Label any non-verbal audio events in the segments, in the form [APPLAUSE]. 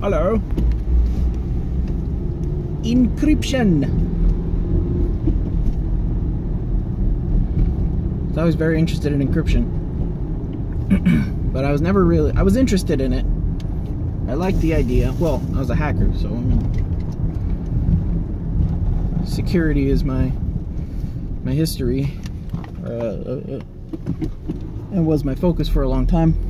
Hello. Encryption. I was very interested in encryption. [CLEARS THROAT] but I was never really I was interested in it. I liked the idea. Well, I was a hacker, so I mean security is my my history. Uh, uh, uh, and was my focus for a long time.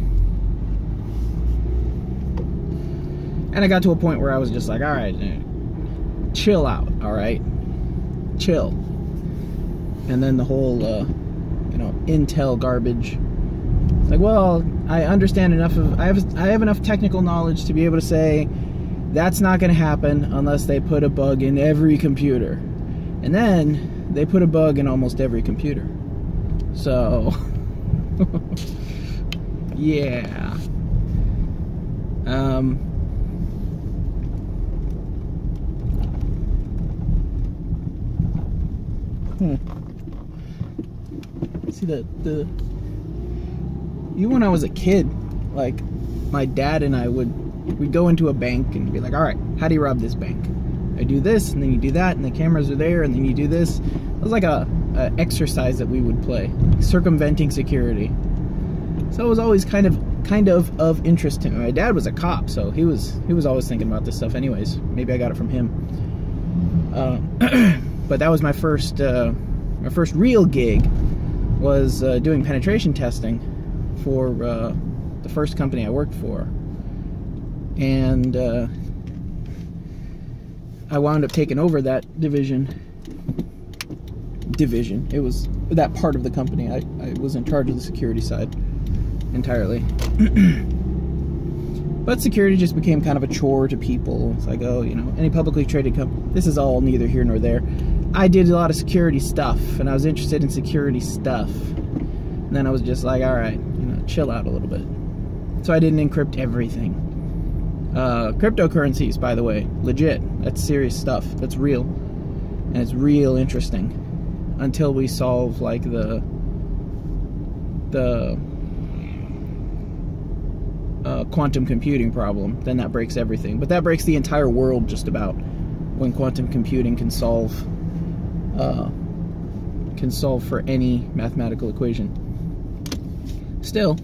And I got to a point where I was just like, all right, chill out, all right? Chill. And then the whole, uh, you know, Intel garbage. It's like, well, I understand enough of, I have, I have enough technical knowledge to be able to say that's not going to happen unless they put a bug in every computer. And then they put a bug in almost every computer. So, [LAUGHS] yeah. Um, [LAUGHS] See the the even when I was a kid, like my dad and I would we'd go into a bank and be like, all right, how do you rob this bank? I do this, and then you do that, and the cameras are there, and then you do this. It was like a, a exercise that we would play, circumventing security. So it was always kind of kind of of interest to me. My dad was a cop, so he was he was always thinking about this stuff. Anyways, maybe I got it from him. Uh, [CLEARS THROAT] but that was my first uh, my first real gig was uh, doing penetration testing for uh, the first company I worked for, and uh, I wound up taking over that division. Division. It was that part of the company. I, I was in charge of the security side entirely. [CLEARS THROAT] But security just became kind of a chore to people. It's like, oh, you know, any publicly traded company. This is all neither here nor there. I did a lot of security stuff, and I was interested in security stuff. And then I was just like, all right, you know, chill out a little bit. So I didn't encrypt everything. Uh, cryptocurrencies, by the way, legit. That's serious stuff. That's real, and it's real interesting. Until we solve like the the uh, quantum computing problem, then that breaks everything. But that breaks the entire world just about when quantum computing can solve uh, can solve for any mathematical equation. Still,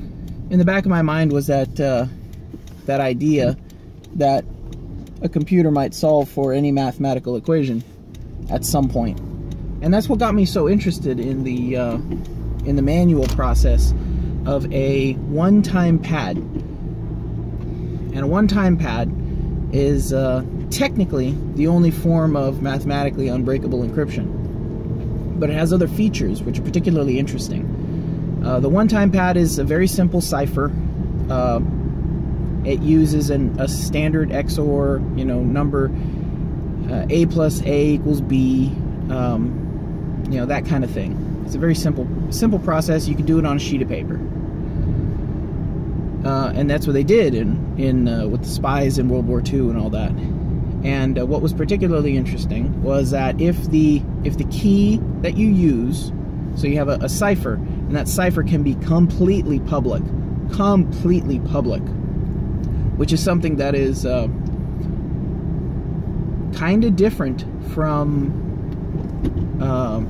in the back of my mind was that uh, that idea that a computer might solve for any mathematical equation at some point, and that's what got me so interested in the uh, in the manual process of a one-time pad and a one-time pad is uh, technically the only form of mathematically unbreakable encryption. But it has other features which are particularly interesting. Uh, the one-time pad is a very simple cipher. Uh, it uses an, a standard XOR, you know, number uh, A plus A equals B, um, you know, that kind of thing. It's a very simple, simple process. You can do it on a sheet of paper. Uh, and that's what they did in in uh, with the spies in World War II and all that. And uh, what was particularly interesting was that if the if the key that you use, so you have a, a cipher, and that cipher can be completely public, completely public, which is something that is uh, kind of different from uh,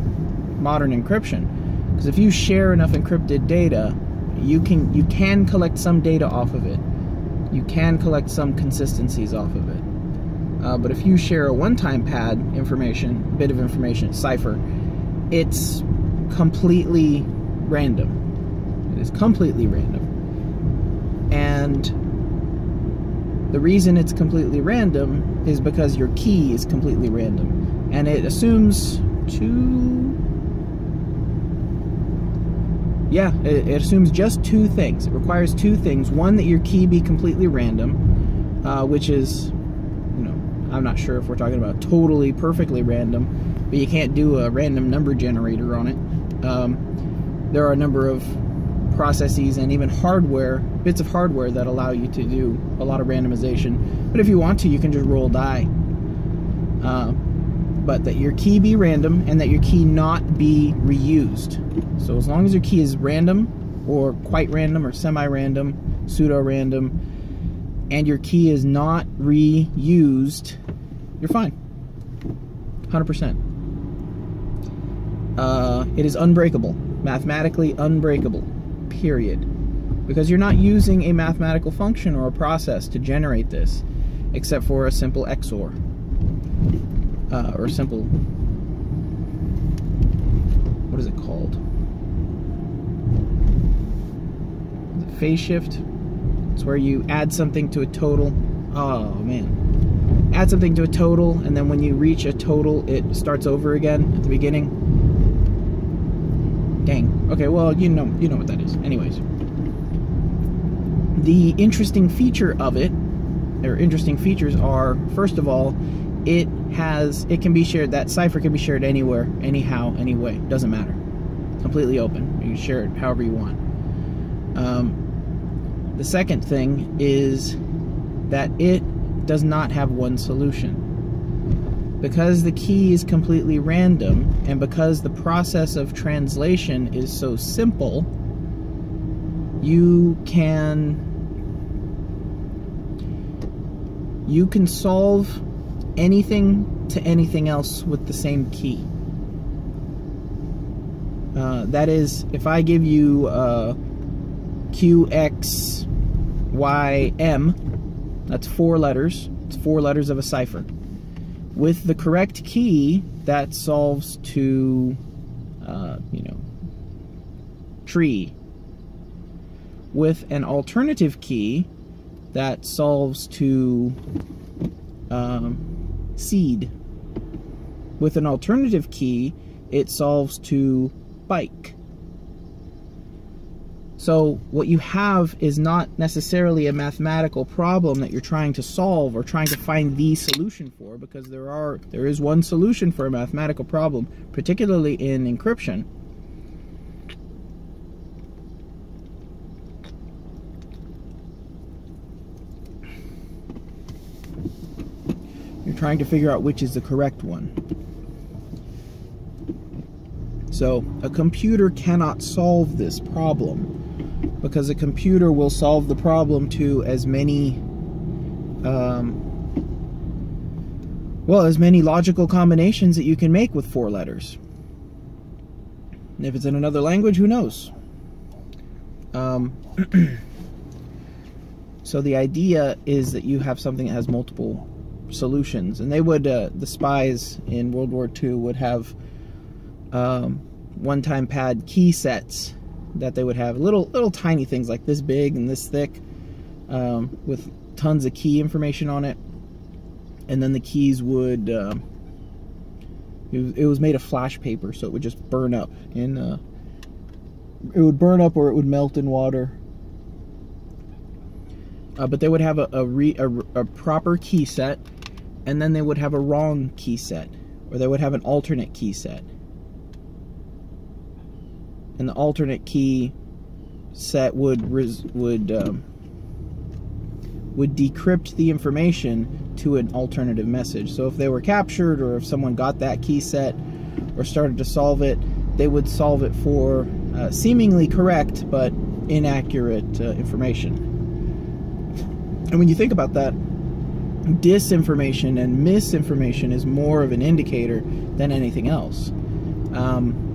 modern encryption. Because if you share enough encrypted data, you can you can collect some data off of it. You can collect some consistencies off of it. Uh, but if you share a one-time pad information, bit of information, cipher, it's completely random. It is completely random. And the reason it's completely random is because your key is completely random. And it assumes two yeah, it, it, assumes just two things. It requires two things. One, that your key be completely random, uh, which is, I'm not sure if we're talking about totally perfectly random, but you can't do a random number generator on it. Um, there are a number of processes and even hardware, bits of hardware that allow you to do a lot of randomization. But if you want to, you can just roll die. Uh, but that your key be random and that your key not be reused. So as long as your key is random or quite random or semi-random, pseudo-random, and your key is not reused, you're fine. 100%. Uh, it is unbreakable, mathematically unbreakable, period. Because you're not using a mathematical function or a process to generate this, except for a simple XOR. Uh, or simple. What is it called? Is it phase shift? It's where you add something to a total. Oh, man. Add something to a total, and then when you reach a total, it starts over again at the beginning. Dang. Okay, well, you know, you know what that is. Anyways. The interesting feature of it, or interesting features are, first of all, it has, it can be shared, that cipher can be shared anywhere, anyhow, anyway. Doesn't matter. Completely open. You can share it however you want. Um, the second thing is that it does not have one solution. Because the key is completely random, and because the process of translation is so simple, you can you can solve anything to anything else with the same key. Uh, that is, if I give you uh, QXYM. That's four letters. It's four letters of a cipher. With the correct key, that solves to, uh, you know, tree. With an alternative key, that solves to um, seed. With an alternative key, it solves to bike. So what you have is not necessarily a mathematical problem that you're trying to solve or trying to find the solution for because there are there is one solution for a mathematical problem, particularly in encryption. You're trying to figure out which is the correct one. So, a computer cannot solve this problem because a computer will solve the problem to as many um, well as many logical combinations that you can make with four letters. And if it's in another language who knows? Um, [CLEARS THROAT] so the idea is that you have something that has multiple solutions and they would uh, the spies in World War II would have um, one-time pad key sets that they would have little little tiny things like this big and this thick um, with tons of key information on it. And then the keys would uh, it, was, it, was, made of flash paper so it would just burn up in uh, it would burn up or it would melt in water. Uh, but they would have a, a, re, a, a proper key set and then they would have a wrong key set or they would have an alternate key set and the alternate key set would would um, would decrypt the information to an alternative message. So if they were captured or if someone got that key set or started to solve it, they would solve it for uh, seemingly correct but inaccurate uh, information. And when you think about that, disinformation and misinformation is more of an indicator than anything else. Um,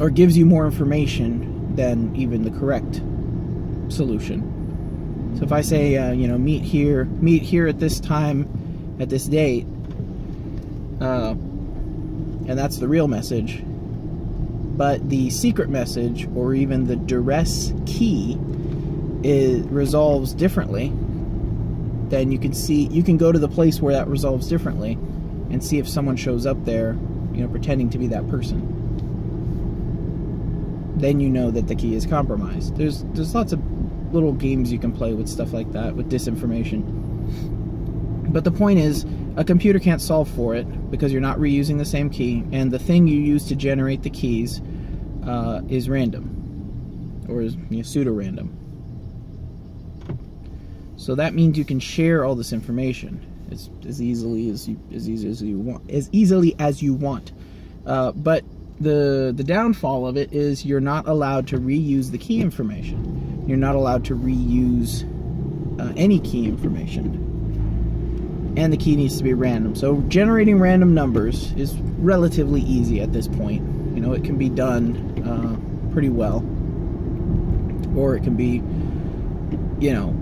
or gives you more information than even the correct solution. So if I say, uh, you know, meet here, meet here at this time, at this date, uh, and that's the real message, but the secret message or even the duress key is resolves differently, then you can see. You can go to the place where that resolves differently and see if someone shows up there, you know, pretending to be that person then you know that the key is compromised. There's there's lots of little games you can play with stuff like that with disinformation. But the point is, a computer can't solve for it because you're not reusing the same key, and the thing you use to generate the keys uh, is random, or is you know, pseudo-random. So that means you can share all this information as, as easily as you as easy as you want, as easily as you want. Uh, but the the downfall of it is you're not allowed to reuse the key information. You're not allowed to reuse uh, any key information. And the key needs to be random. So generating random numbers is relatively easy at this point. You know, it can be done uh, pretty well. Or it can be, you know,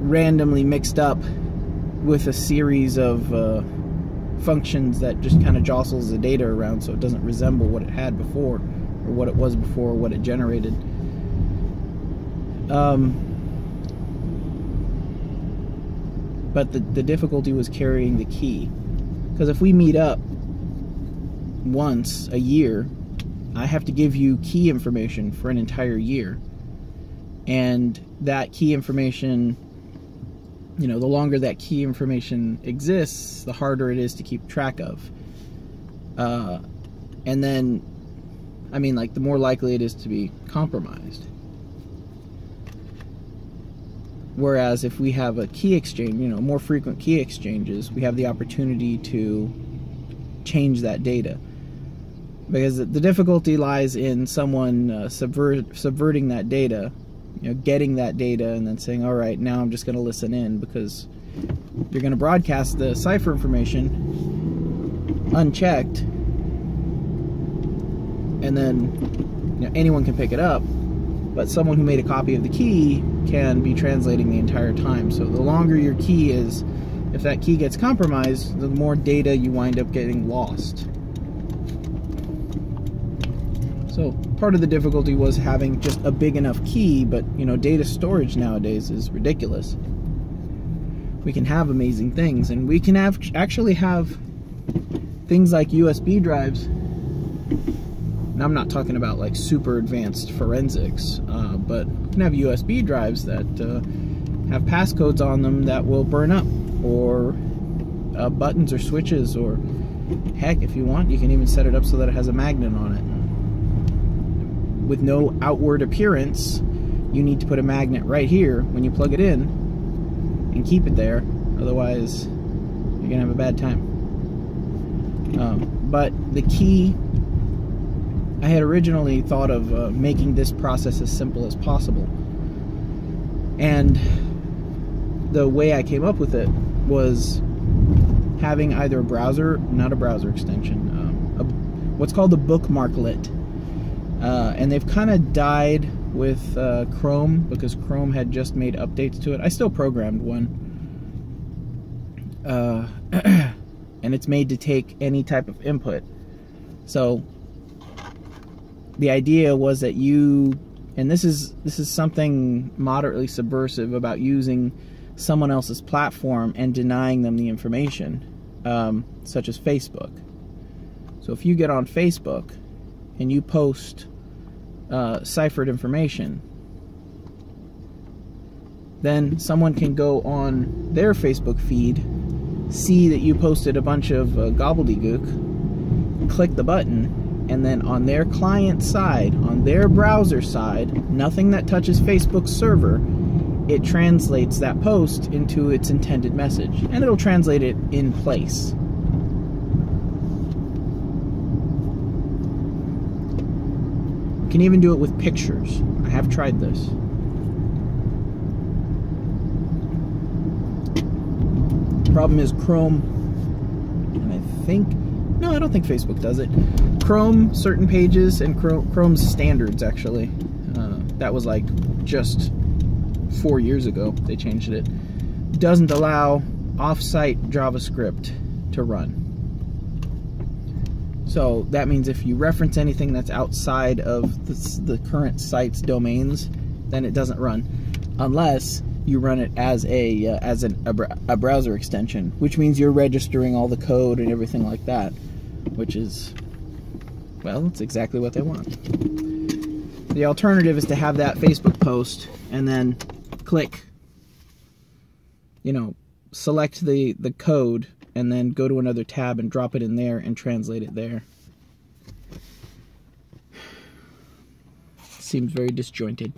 randomly mixed up with a series of uh, functions that just kind of jostles the data around so it doesn't resemble what it had before or what it was before what it generated. Um, but the, the difficulty was carrying the key. Because if we meet up once a year, I have to give you key information for an entire year. And that key information, you know, the longer that key information exists, the harder it is to keep track of. Uh, and then, I mean, like, the more likely it is to be compromised. Whereas if we have a key exchange, you know, more frequent key exchanges, we have the opportunity to change that data. Because the difficulty lies in someone uh, subvert, subverting that data, you know, getting that data and then saying, all right, now I'm just going to listen in because you're going to broadcast the cipher information unchecked and then you know, anyone can pick it up but someone who made a copy of the key can be translating the entire time. So the longer your key is, if that key gets compromised, the more data you wind up getting lost. So part of the difficulty was having just a big enough key, but you know, data storage nowadays is ridiculous. We can have amazing things, and we can have actually have things like USB drives and I'm not talking about like super advanced forensics, uh, but you can have USB drives that uh, have passcodes on them that will burn up, or uh, buttons or switches, or heck, if you want, you can even set it up so that it has a magnet on it. With no outward appearance, you need to put a magnet right here when you plug it in and keep it there, otherwise, you're gonna have a bad time. Um, but the key I had originally thought of uh, making this process as simple as possible. And the way I came up with it was having either a browser, not a browser extension, um, a, what's called a bookmarklet. Uh, and they've kind of died with uh, Chrome because Chrome had just made updates to it. I still programmed one. Uh, [CLEARS THROAT] and it's made to take any type of input. So the idea was that you and this is this is something moderately subversive about using someone else's platform and denying them the information, um, such as Facebook. So if you get on Facebook and you post uh, ciphered information, then someone can go on their Facebook feed, see that you posted a bunch of uh, gobbledygook, click the button, and then on their client side, on their browser side, nothing that touches Facebook's server, it translates that post into its intended message. And it'll translate it in place. Can even do it with pictures. I have tried this. Problem is Chrome, and I think no, I don't think Facebook does it. Chrome, certain pages, and Chrome's standards, actually. Uh, that was like just four years ago. They changed it. Doesn't allow off-site JavaScript to run. So that means if you reference anything that's outside of the, the current site's domains, then it doesn't run, unless you run it as a uh, as an, a, a browser extension, which means you're registering all the code and everything like that which is, well, it's exactly what they want. The alternative is to have that Facebook post and then click, you know, select the, the code and then go to another tab and drop it in there and translate it there. [SIGHS] Seems very disjointed.